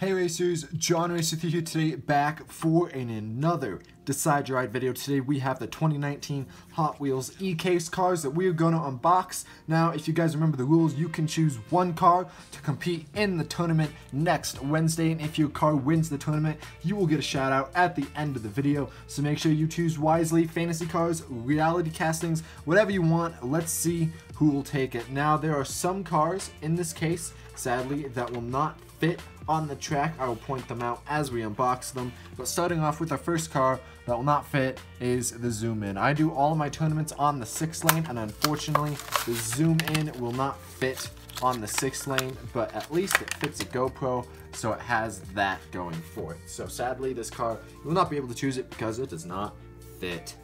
Hey racers, JonRacer with you here today, back for an another Decide Your Ride video. Today we have the 2019 Hot Wheels E-Case cars that we're going to unbox. Now, if you guys remember the rules, you can choose one car to compete in the tournament next Wednesday, and if your car wins the tournament, you will get a shout out at the end of the video. So make sure you choose wisely, fantasy cars, reality castings, whatever you want. Let's see who will take it. Now, there are some cars in this case, sadly, that will not fit on the track. I will point them out as we unbox them. But starting off with our first car that will not fit is the Zoom In. I do all of my tournaments on the 6 lane and unfortunately the Zoom In will not fit on the 6 lane but at least it fits a GoPro so it has that going for it. So sadly this car, you will not be able to choose it because it does not fit.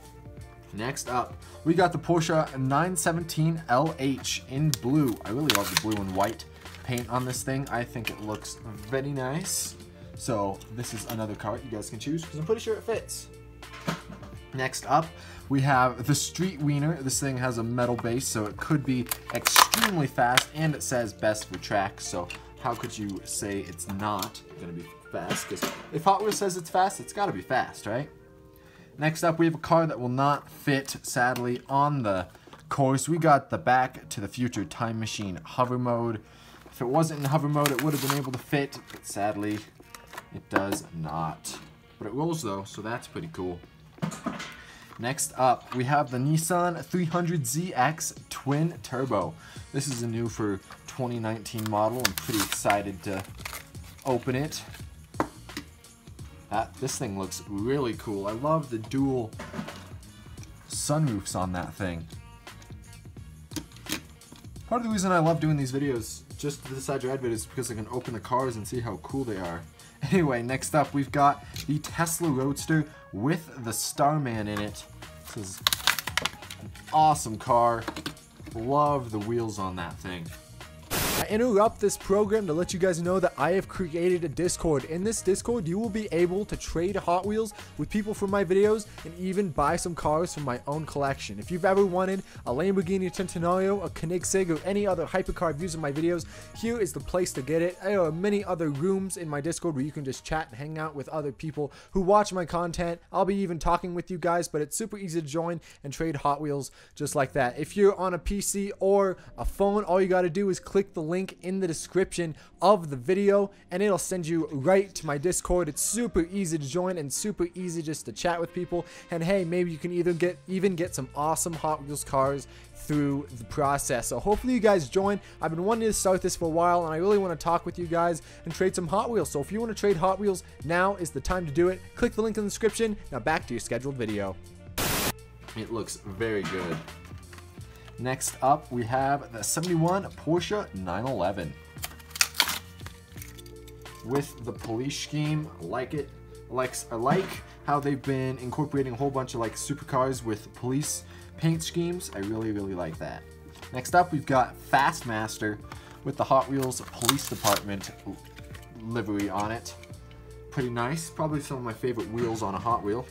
Next up, we got the Porsche 917 LH in blue. I really love the blue and white paint on this thing. I think it looks very nice. So this is another car you guys can choose because I'm pretty sure it fits. Next up, we have the Street Wiener. This thing has a metal base, so it could be extremely fast, and it says best for track, so how could you say it's not gonna be fast? Because if Hot Wheels says it's fast, it's gotta be fast, right? Next up, we have a car that will not fit, sadly, on the course. We got the Back to the Future Time Machine hover mode. If it wasn't in hover mode, it would have been able to fit, but sadly, it does not. But it rolls though, so that's pretty cool. Next up, we have the Nissan 300ZX Twin Turbo. This is a new for 2019 model. I'm pretty excited to open it. That, this thing looks really cool. I love the dual sunroofs on that thing. Part of the reason I love doing these videos just to decide your ad videos because I can open the cars and see how cool they are. Anyway, next up we've got the Tesla Roadster with the Starman in it. This is an awesome car. Love the wheels on that thing. I interrupt this program to let you guys know that I have created a Discord. In this Discord, you will be able to trade Hot Wheels with people from my videos and even buy some cars from my own collection. If you've ever wanted a Lamborghini Centenario, a Koenigsegg, or any other hypercar I've used in my videos, here is the place to get it. There are many other rooms in my Discord where you can just chat and hang out with other people who watch my content. I'll be even talking with you guys, but it's super easy to join and trade Hot Wheels just like that. If you're on a PC or a phone, all you got to do is click the link in the description of the video and it'll send you right to my Discord. It's super easy to join and super easy just to chat with people. And hey, maybe you can either get even get some awesome Hot Wheels cars through the process. So hopefully you guys join. I've been wanting to start this for a while and I really want to talk with you guys and trade some Hot Wheels. So if you want to trade Hot Wheels, now is the time to do it. Click the link in the description. Now back to your scheduled video. It looks very good. Next up, we have the 71 Porsche 911. With the police scheme, like it. likes, like, I like how they've been incorporating a whole bunch of like supercars with police paint schemes. I really, really like that. Next up, we've got Fastmaster with the Hot Wheels Police Department livery on it. Pretty nice. Probably some of my favorite wheels on a Hot Wheel.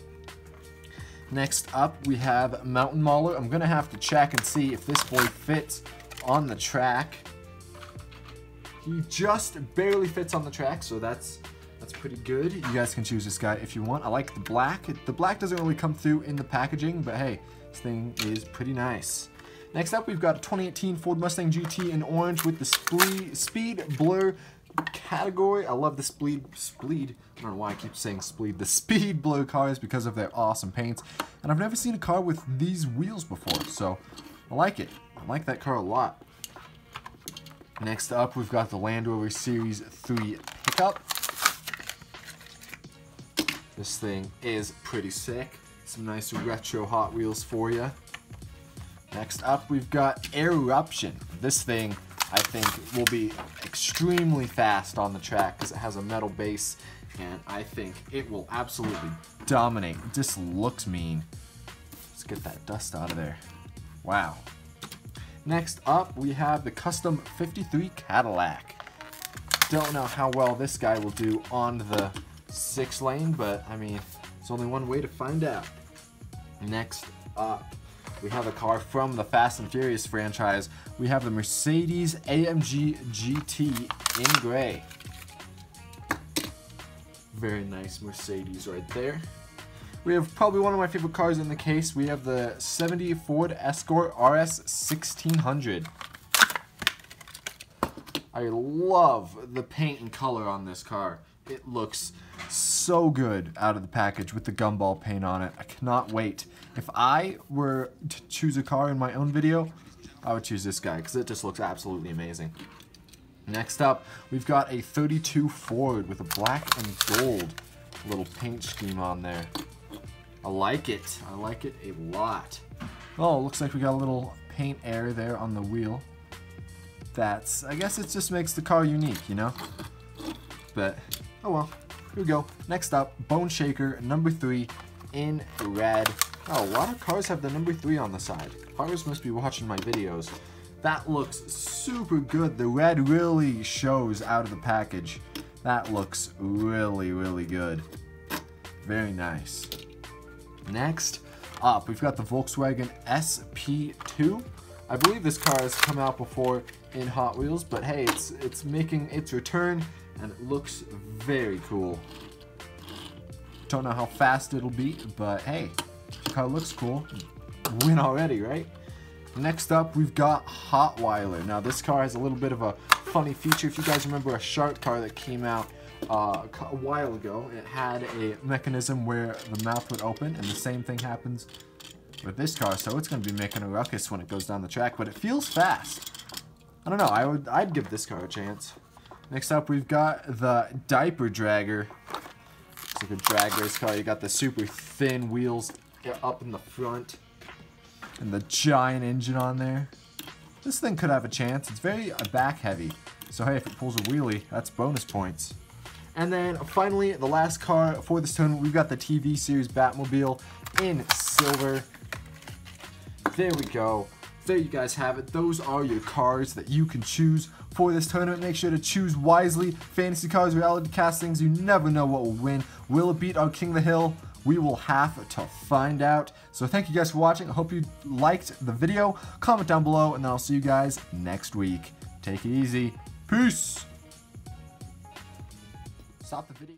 Next up, we have Mountain Mauler. I'm to have to check and see if this boy fits on the track. He just barely fits on the track, so that's that's pretty good. You guys can choose this guy if you want. I like the black. The black doesn't really come through in the packaging, but hey, this thing is pretty nice. Next up, we've got a 2018 Ford Mustang GT in orange with the speed blur category. I love the speed, speed, I don't know why I keep saying speed, the speed Blur cars because of their awesome paints. And I've never seen a car with these wheels before, so I like it. I like that car a lot. Next up, we've got the Land Rover Series 3 pickup. This thing is pretty sick. Some nice retro Hot Wheels for you. Next up, we've got Eruption. This thing I think will be extremely fast on the track because it has a metal base and I think it will absolutely dominate. Just looks mean. Let's get that dust out of there. Wow. Next up, we have the Custom 53 Cadillac. Don't know how well this guy will do on the six lane, but I mean, it's only one way to find out. Next up, we have a car from the Fast and Furious franchise. We have the Mercedes AMG GT in gray. Very nice Mercedes right there. We have probably one of my favorite cars in the case. We have the 70 Ford Escort RS 1600. I love the paint and color on this car. It looks so good out of the package with the gumball paint on it. I cannot wait. If I were to choose a car in my own video, I would choose this guy because it just looks absolutely amazing. Next up, we've got a 32 Ford with a black and gold little paint scheme on there. I like it. I like it a lot. Oh, looks like we got a little paint air there on the wheel. That's, I guess it just makes the car unique, you know? But, oh well. Here we go. Next up, Bone Shaker number three in red. Oh, a lot of cars have the number three on the side. Cars must be watching my videos. That looks super good. The red really shows out of the package. That looks really, really good. Very nice. Next up, we've got the Volkswagen SP2. I believe this car has come out before in Hot Wheels, but hey, it's it's making its return and it looks very cool. Don't know how fast it'll be, but hey, car looks cool. Win already, right? Next up, we've got Hotweiler. Now, this car has a little bit of a funny feature. If you guys remember a Shark car that came out uh, a while ago, it had a mechanism where the mouth would open, and the same thing happens with this car, so it's going to be making a ruckus when it goes down the track, but it feels fast. I don't know, I would, I'd give this car a chance. Next up, we've got the Diaper Dragger. It's like a drag race car. You got the super thin wheels up in the front and the giant engine on there. This thing could have a chance. It's very uh, back heavy. So hey, if it pulls a wheelie, that's bonus points. And then finally, the last car for this tournament, we've got the TV series Batmobile in silver. There we go. There you guys have it. Those are your cars that you can choose for this tournament. Make sure to choose wisely. Fantasy cars, reality castings, you never know what will win. Will it beat our King of the Hill? We will have to find out. So thank you guys for watching. I hope you liked the video. Comment down below, and then I'll see you guys next week. Take it easy. Peace. Stop the video.